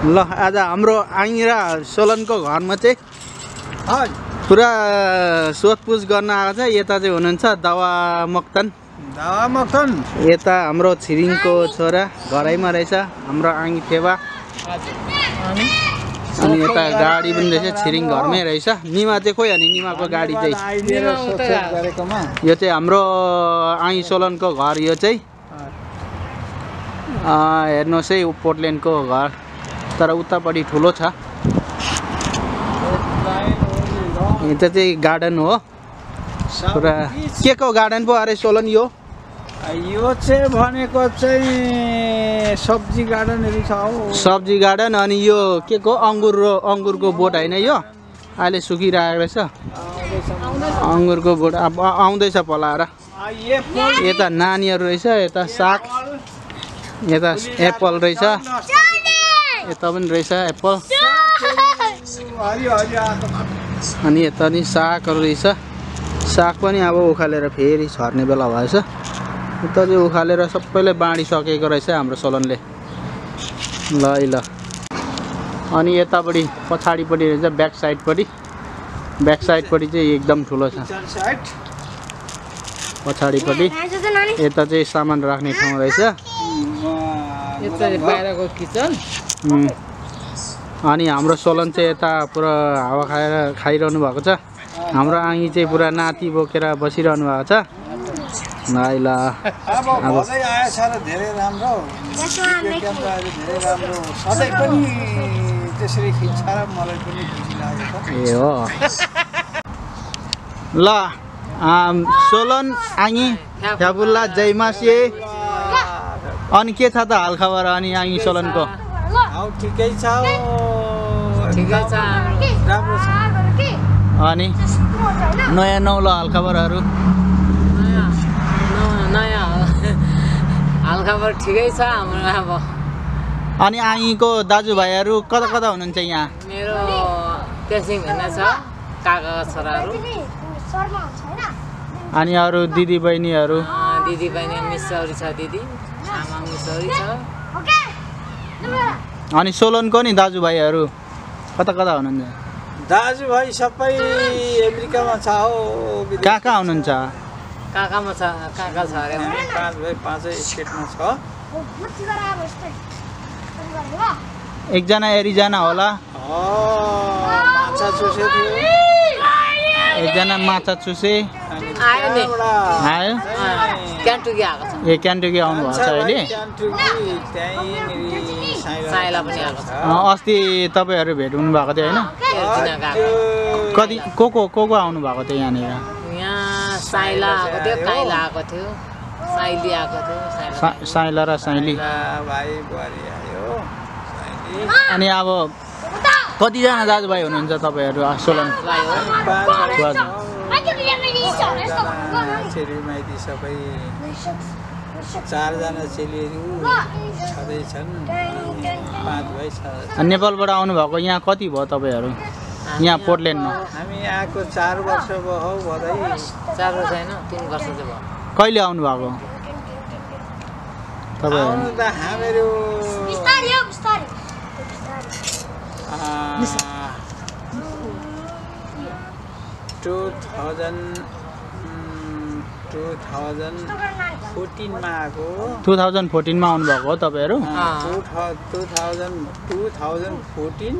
ल आज हाम्रो आइ र सोलनको घरमा चाहिँ हजुर। पुरा सोधपुछ गर्न आएको छ। यता चाहिँ हुनुहुन्छ दावा मक्तन। दावा मखन यता हाम्रो छिरिङको छोरा घरैमा रहेछ हाम्रो आङ थेवा अनि यता गाडी पनि रहेछ छिरिङ घरमै रहेछ। निमा चाहिँ खोइ अनि निमाको गाडी चाहिँ? यो चाहिँ हाम्रो आइ सोलनको घर यो चाहिँ। हेर्नुहोस् है पोर्टल्यान्डको घर। तर उतापट्टि ठुलो छ। यता चाहिँ गार्डन हो। पुरा के को गार्डन पो अरे सोलन यो? यो चाहिँ भनेको चाहिँ सब्जी गार्डनहरू छ हौ। सब्जी गार्डन अनि यो के को? अङ्गुर र अङ्गुरको बोट होइन यो? अहिले सुकिरहेको रहेछ। अङ्गुरको बोट। अब आउँदैछ पलाएर। यता नानीहरू रहेछ यता साग यता एप्पल रहेछ। यता पनि रहेछ एप्पल अनि यता नि सागहरू रहेछ साग पनि अब उखालेर फेरि छर्ने बेला भएछ उता चाहिँ उखालेर सबैले बाँडिसकेको रहेछ हाम्रो सोलनले ल ल अनि यतापट्टि पछाडिपट्टि रहेछ ब्याक साइडपट्टि ब्याक साइडपट्टि चाहिँ एकदम ठुलो छ पछाडिपट्टि यता चाहिँ सामान राख्ने ठाउँ रहेछ बाहिरको किचन. अनि हाम्रो सोलन चाहिँ यता पुरा हावा खाएर खाइरहनु भएको छ। हाम्रो आङ्गी चाहिँ पुरा नाति बोकेर बसिरहनु भएको छ। ल ए हो। ल सोलन आङ्गी फ्याबुल्ला जयमासे। अनि के छ त हालखबर अनि आङ्गी सोलनको? हौ ठिकै छ हौ। ठिकै छ। राम्रो छ। अनि नयाँ नौलो हालखबरहरू? नयाँ न- नयाँ हालखबर ठिकै छ हाम्रो अब। अनि आङ्गीको दाजुभाइहरू कता कता हुनुहुन्छ यहाँ? मेरो पेसिङ भन्ने छ काकाका छोराहरू। अनि अरू दिदी बहिनीहरू दिदी बहिनी मिसौरी छ दिदी। आमा मिसौरी छ। अनि सोलनको नि दाजुभाइहरू? कता कता हुनुहुन्छ? दाजुभाइ सबै अमेरिकामा छ हौ। कहाँ कहाँ हुनुहुन्छ? काकामा छ काका छ अरे। पाँच भाइ पाँचै स्टेटमा छ। एकजना एरिजना होला। एकजना माछा चुसे आयो नि। त्यहाँबाट आयो? अँ, क्यान्टुकी आएको छ। ए क्यान्टुकी आउनु भएको छ। अहिले अस्ति तपाईँहरू भेट हुनु भएको थियो होइन? कति को को को को आउनु भएको थियो यहाँनिर? यहाँ साइला आएको थियो काइला आएको थियो साइली आएको थियो साइला। र साइली। अनि अब कतिजना दाजुभाइ हुनुहुन्छ तपाईँहरू सोलन भाइ हो पाँच भाइ बुहारी। छौँ। चारजना चेली माइती सबै चारजना चेलीहरू छँदैछन् पाँच भाइ छ। अनि नेपालबाट आउनुभएको यहाँ कति भयो तपाईँहरू? यहाँ पोर्टल्यान्डमा। हामी आएको चार वर्ष भयो हौ भदै। चार वर्ष होइन तिन वर्ष चाहिँ भयो। कहिले आउनुभएको? तपाईँहरू त हामीहरू टु थाउजन्ड टु थाउजन्ड फोर्टिनमा आएको टु थाउजन्ड फोर्टिनमा आउनुभएको हो तपाईँहरू। Two thousand two thousand fourteen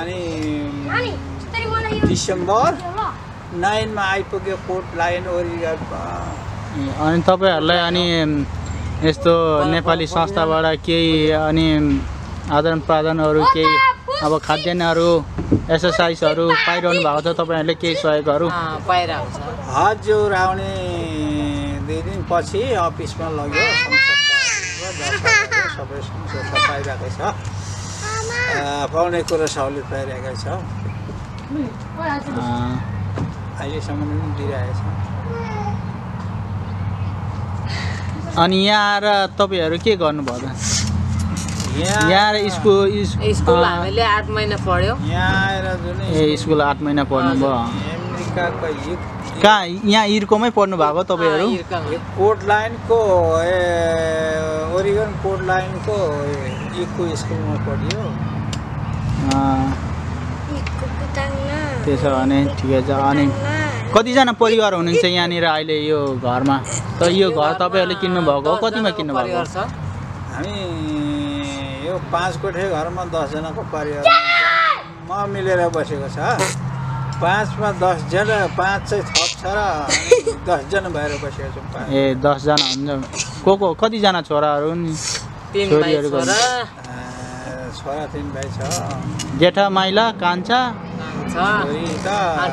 अनि डिसेम्बर नाइनमा आइपुग्यो पोर्ट लाइन ओरिगन ए, अनि तपाईँहरूलाई अनि यस्तो नेपाली संस्थाबाट केही अनि आदान प्रदानहरू केही अब खाद्यान्नहरू एक्सर्साइजहरू पाइरहनु भएको छ तपाईँहरूले केही सहयोगहरू? अँ, पाइरहेको छ। हजुर आउने दुई दिनपछि अफिसमा लग्यो। सबै संसदमा पाइरहेकै छ। पाउने कुरो सहुलियत पाइरहेकै छ। अँ, अहिलेसम्म पनि दिइरहेको छ। अनि यहाँ आएर तपाईँहरू के गर्नुभयो त? यहाँ स्कुल स्कुल। हामीले आठ महिना पढ्यो। यहाँ आएर जुन ए स्कुल आठ महिना पढ्नुभयो। कहाँ? यहाँ इर्कोमै पढ्नु भएको तपाईँहरू? कोट लाइनको ए ओरिगन कोट लाइनको इको स्कुलमा पढियो। अँ, त्यसो भने ठिकै छ। अनि कतिजना परिवार हुनुहुन्छ यहाँनिर अहिले यो घरमा? त यो घर तपाईँहरूले किन्नु भएको हो? कतिमा किन्नु भएको हामी यो पाँच कोठे घरमा दसजनाको परिवार। म मिलेर बसेको छ पाँचमा दसजना पाँच चाहिँ थप छ र दसजना भएर बसेको छौँ पाँच। ए दसजना हुन्छ। को को कतिजना छोराहरू छोरा। छोरा तिन भाइ छ। जेठा माइला कान्छा?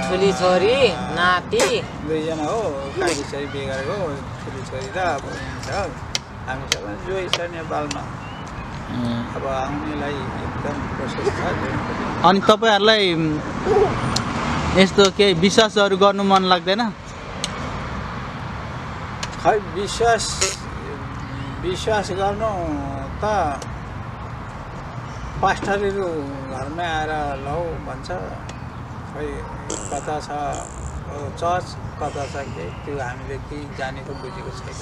छोरी छोरी नाति। दुईजना हो काकी छोरी बिहे गरेको ठुली छोरी त अब छ हामी सबै जोइ छ नेपालमा। अब आउनेलाई एकदम छ। अनि तपाईँहरूलाई यस्तो केही विश्वासहरू गर्नु मन लाग्दैन? खै विश्वास विश्वास गर्नु त पास्टरहरू घरमै आएर लौ भन्छ। खै कता छ? चर्च कता छ के त्यो हामीले केही जानेको बुझेको छैन।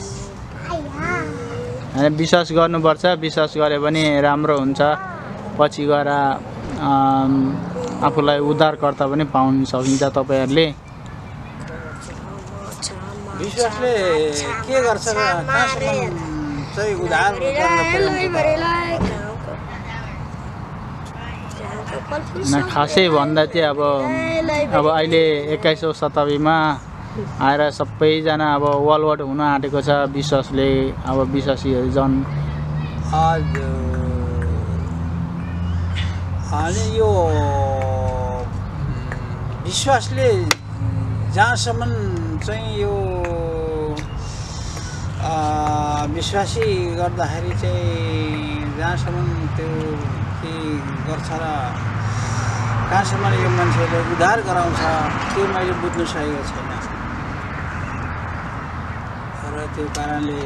होइन विश्वास गर्नुपर्छ। विश्वास गऱ्यो भने राम्रो हुन्छ। पछि गएर आफूलाई उद्धारकर्ता पनि पाउन सकिन्छ तपाईँहरूले। विश्वासले के गर्छ चाहिँ उद्धार गर्न पुर्याउँछ त? न खासै भन्दा चाहिँ अब अब अहिले एक्काइसौँ शताब्दीमा आएर सबैजना अब वर्ल्डवाइड हुन आँटेको छ विश्वासले अब विश्वासीहरू झन्। अनि यो विश्वासले जहाँसम्म चाहिँ यो विश्वासी गर्दाखेरि चाहिँ जहाँसम्म त्यो के गर्छ र कहाँसम्म यो मान्छेले उद्धार गराउँछ त्यो मैले बुझ्नु सकेको छैन। र त्यो कारणले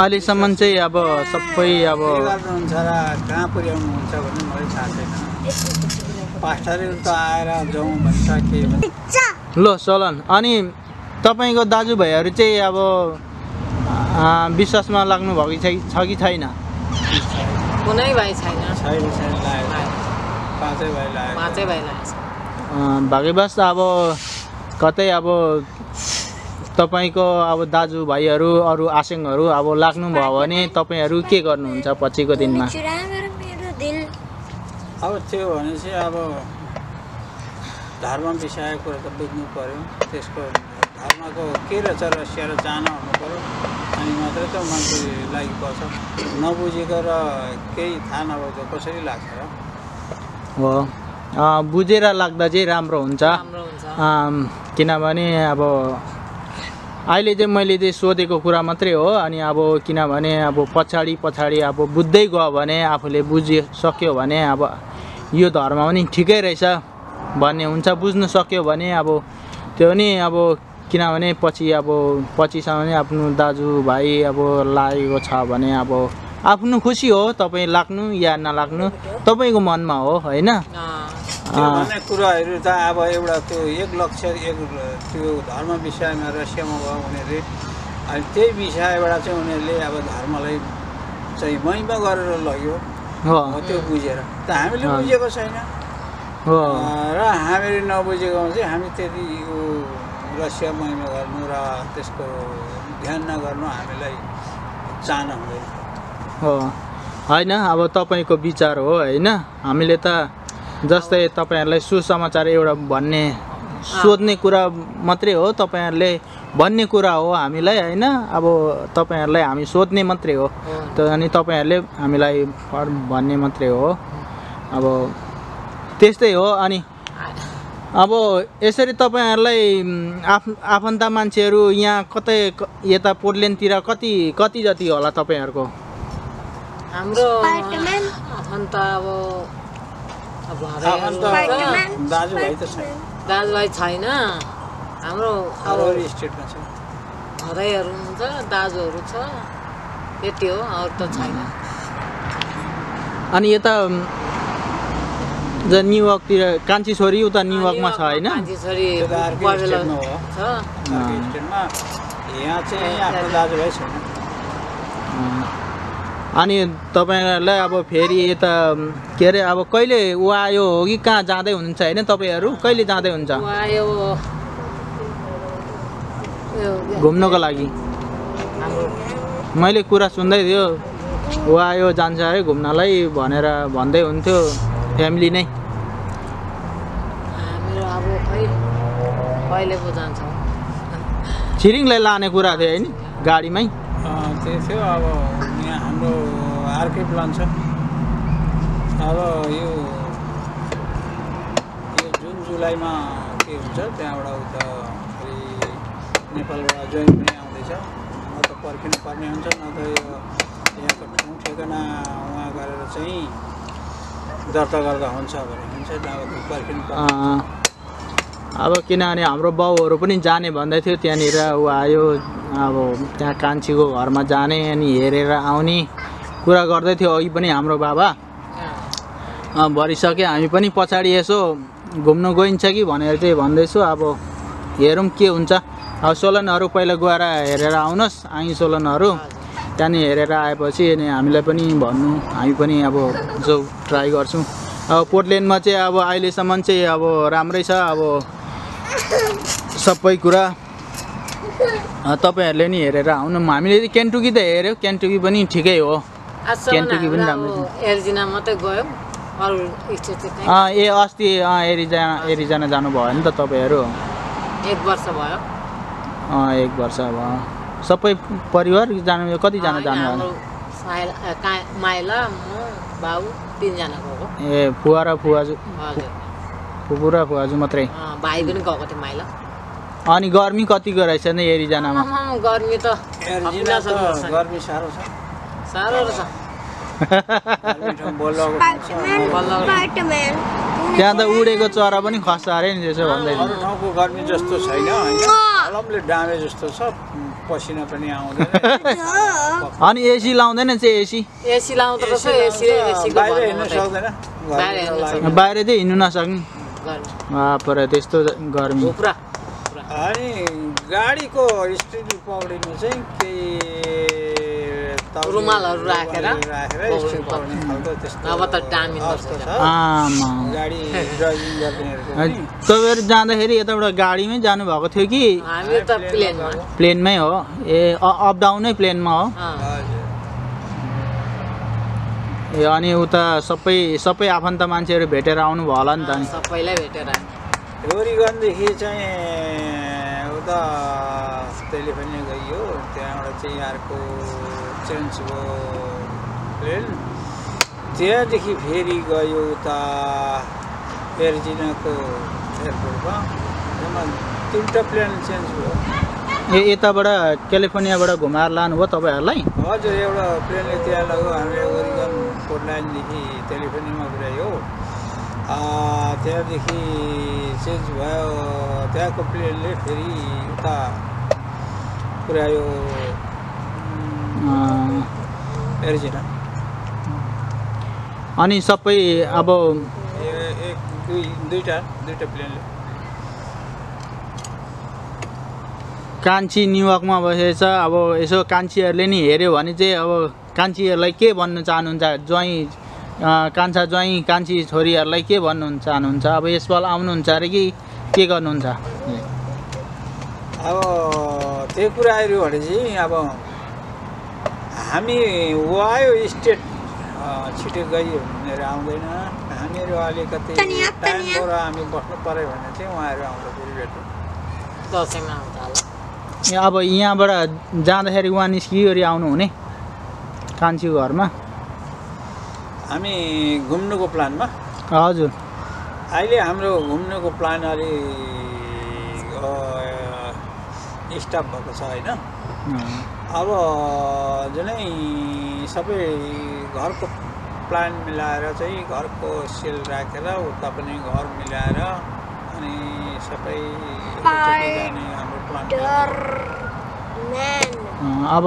अहिलेसम्म चाहिँ अब सबै अब के गर्नुहुन्छ र कहाँ पुर्याउनुहुन्छ भन्ने मलाई थाहा छैन। पास्टरहरू त आएर जाउँ भन्छ के भन्छ। ल चलन। अनि तपाईँको दाजुभाइहरू चाहिँ अब विश्वासमा लाग्नु भएको छ कि- छ कि छैन। कुनै भाइ छैन। छैन छैन लाग्यो। पाँचै भाइ लाग्यो। पाँचै भाइ लागेको छ अँ, भाग्यवश अब कतै अब तपाईँको अब दाजुभाइहरू अरू आसेङहरू अब लाग्नुभयो भने तपाईँहरू के गर्नुहुन्छ पछिको दिनमा? अब त्यो भने चाहिँ अब धर्म विषयको कुरा त बुझ्नु पऱ्यो त्यसको धर्मको के रहेछ रहस्य र जान हुनु पऱ्यो अनि मात्रै त मान्छे लागिपर्छ नबुझेको र केही थाहा नभएको कसरी लाग्छ र? हो बुझेर लाग्दा चाहिँ राम्रो हुन्छ। किनभने अब अहिले चाहिँ मैले चाहिँ सोधेको कुरा मात्रै हो अनि अब किनभने अब पछाडि पछाडि अब बुझ्दै गयो भने आफूले बुझिसक्यो भने अब यो धर्म पनि ठिकै रहेछ भन्ने हुन्छ। बुझ्नु सक्यो भने अब त्यो नि अब किनभने पछि अब पछिसम्म आफ्नो दाजुभाइ अब लागेको छ भने अब आफ्नो खुसी हो तपाईँ लाग्नु या नलाग्नु तपाईँको मनमा हो होइन? कुराहरू त अब एउटा त्यो एक लक्ष्य एक त्यो धर्म विषयमा रहस्यमा भयो उनीहरूले। अनि त्यही विषयबाट चाहिँ उनीहरूले अब धर्मलाई चाहिँ महिमा गरेर लग्यो। त्यो बुझेर। त हामीले। बुझेको छैन। र हामीले नबुझेको चाहिँ हामी त्यति यो रहस्य महिमा गर्नु र त्यसको ध्यान नगर्नु हामीलाई चाहना हुँदैन। होइन अब तपाईँको विचार हो होइन? हामीले त जस्तै तपाईँहरूलाई सुसमाचार एउटा भन्ने सोध्ने कुरा मात्रै हो तपाईँहरूले भन्ने कुरा हो हामीलाई होइन? अब तपाईँहरूलाई हामी सोध्ने मात्रै हो। त अनि तपाईँहरूले हामीलाई भन्ने मात्रै हो। अब त्यस्तै हो अनि अब यसरी तपाईँहरूलाई आफ आफन्त मान्छेहरू यहाँ कतै यता पोर्टल्यान्डतिर कति कति जति होला तपाईँहरूको? हाम्रो आफन्त अब दाजुभाइ त छैन। दाजुभाइ छैन। हाम्रो अब अरू स्टेटमा छ। भदैहरू हुन्छ दाजुहरू छ। त्यति हो अरू त छैन। अनि यता न्युयोर्कतिर कान्छी छोरी उता न्युयोर्कमा छ होइन? यहाँ चाहिँ आफ्नो दाजुभाइ छैन। अनि तपाईँहरूलाई अब फेरि यता के अरे अब कहिले ऊ आयो हो कि कहाँ जाँदै हुनुहुन्छ होइन तपाईँहरू? कहिले जाँदै हुन्छ? घुम्नको लागि। मैले कुरा सुन्दै थियो। ऊ आयो जान्छ है घुम्नलाई भनेर भन्दै हुन्थ्यो फ्यामिली नै। मेरो अब खै कहिले पो जान्छौँ? छिरिङलाई लाने कुरा थियो होइन? गाडीमै? हाम्रो अर्कै प्लान छ। अब यो यो जुन जुलाईमा के हुन्छ त्यहाँबाट उता फेरि नेपालबाट जोइन पनि आउँदैछ। न त पर्खिनु पर्ने हुन्छ न त यो यहाँको ठाउँ ठेगाना उहाँ गरेर चाहिँ दर्ता गर्दा हुन्छ भने हुन्छ अब पर्खिनु पर्ने अब किनभने हाम्रो बाउहरू पनि जाने भन्दै थियो त्यहाँनिर ऊ आयो अब त्यहाँ कान्छीको घरमा जाने अनि हेरेर आउने कुरा गर्दै थियो। अघि पनि हाम्रो बाबा। भरिसक्यो हामी पनि पछाडि यसो घुम्नु गइन्छ कि भनेर चाहिँ भन्दैछु। अब हेरौँ के हुन्छ। अब सोलनहरू पहिला गएर हेरेर आउनुहोस् आइ सोलनहरू। त्यहाँदेखि हेरेर आएपछि अनि हामीलाई पनि भन्नु। हामी पनि अब जो ट्राई गर्छौँ। अब पोर्टल्यान्डमा चाहिँ अब अहिलेसम्म चाहिँ अब राम्रै छ। अब सबै कुरा। तपाईँहरूले नि हेरेर आउनु। हामीले चाहिँ केन्टुकी त हेऱ्यो केन्टुकी पनि ठिकै हो। केन्टुकी पनि राम्रो एरिजिना मात्रै गयो। ए अस्ति एरिजाना एरिजाना जानुभयो नि त तपाईँहरू। एक वर्ष भयो। अँ, एक वर्ष अब सबै परिवार जानु कतिजना होइन, जानु हाम्रो साइला ए, फुवा र फुवाजु। फुपू र फुवाजु मात्रै। भाइ पनि गएको थियो माइला। अनि गर्मी कतिको रहेछ नि एरिजानामा? गर्मी त। गर्मी साह्रो छ। साह्रो रहेछ। त्यहाँ त उडेको चरा पनि खस्छ अरे नि त्यसो भन्दै ठाउँको गर्मी जस्तो छैन। हलमले डामे जस्तो छ। पसिना पनि आउँदैन। अनि एसी लाउँदैन चाहिँ एसी? एसी लाउँदो बाहिर चाहिँ हिँड्नु नसक्ने? त्यस्तो गर्मी। पुरा अनि गाडीको स्टिल पौडिनु चाहिँ केही रुमालहरू राखेर राखेर पौडी स्टिल पौडिने खालको त्यस्तो नभए त गाडी ड्राइभिङ गर्नेहरूको तपाईँहरू जाँदाखेरि यताबाट गाडीमै जानुभएको थियो कि? हामी त प्लेनमा। प्लेनमै हो। ए अप डाउनै प्लेनमा हो? अँ, हजुर ए अनि उता सबै सबै आफन्त मान्छेहरू भेटेर आउनुभयो होला नि त सबैलाई भेटेर डोरीगञ्जदेखि चाहिँ उता टेलिफोनी गइयो। त्यहाँबाट चाहिँ अर्को चेन्ज भयो प्लेन त्यहाँदेखि फेरि गयो उता एर्जिनाको एयरपोर्टमा। तिनवटा प्लेन चेन्ज भयो। ए यताबाट क्यालिफोर्नियाबाट घुमाएर लानुभयो तपाईँहरूलाई? हजुर एउटा प्लेनले त्यहाँ लग्यो। हामीले ओरिगन पोर्टल्यान्डदेखि टेलिफोनीमा पुर्यायो आ, त्यहाँदेखि चेन्ज भयो त्यहाँको प्लेनले फेरि उता पुर्यायो अँ, एरिजिना अनि सबै अब एक दुई दुईवटा दुईवटा प्लेनले कान्छी न्युयोर्कमा बसेछ अब यसो कान्छीहरूले नि हेऱ्यो भने चाहिँ अब कान्छीहरूलाई के भन्न चाहनुहुन्छ ज्वाइँ कान्छा ज्वाइँ कान्छी छोरीहरूलाई के भन्नु चाहनुहुन्छ अब यसपाल आउनुहुन्छ अरे कि के गर्नुहुन्छ? अब त्यही कुरा आयो भने चाहिँ अब हामी वायो स्टेट छिटो गइयो भनेर आउँदैन। हामीहरू अलिकति टाइमबाट हामी बस्नु पऱ्यो भने चाहिँ उहाँहरू आउँदा फेरि भेट्नु दसैँमा आउँछ होला। ए, अब यहाँबाट जाँदाखेरि उहाँ निस्किवरी आउनुहुने? कान्छीको घरमा? हामी घुम्नुको प्लानमा? हजुर। अहिले हाम्रो घुम्नुको प्लान अलि स्टप भएको छ होइन। अब जुनै सबै घरको प्लान मिलाएर चाहिँ घरको सेल राखेर उता पनि घर मिलाएर अनि सबै हाम्रो प्लान अब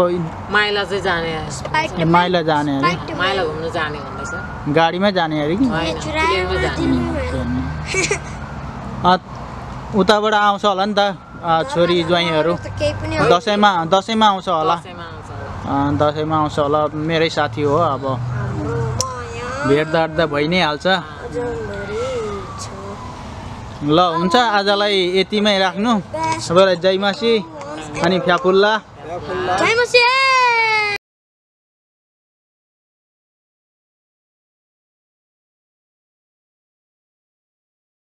माइला चाहिँ जाने ए, माइला जाने अरे? माइला घुम्नु जाने भन्दैछ। गाडीमै जाने अरे कि? उताबाट आउँछ होला नि त छोरी ज्वाइँहरू। दसैँमा दसैँमा आउँछ होला। दसैँमा आउँछ होला। मेरै साथी हो अब। त भइ नै हाल्छ। ल हुन्छ आजलाई यतिमै राख्नु। सबैलाई जय मासी अनि タイムシしぇ